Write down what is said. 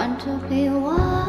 want to be one.